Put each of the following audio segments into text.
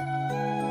Música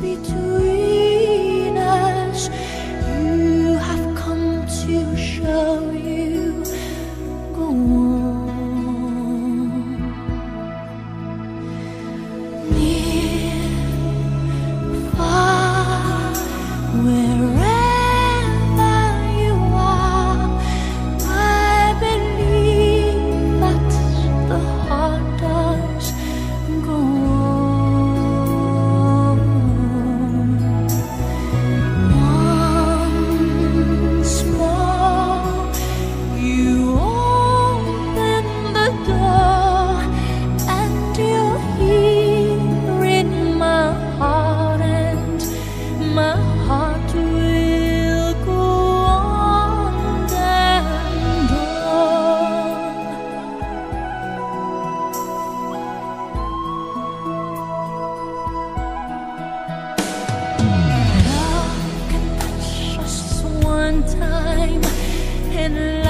between us. You have come to show you. in love.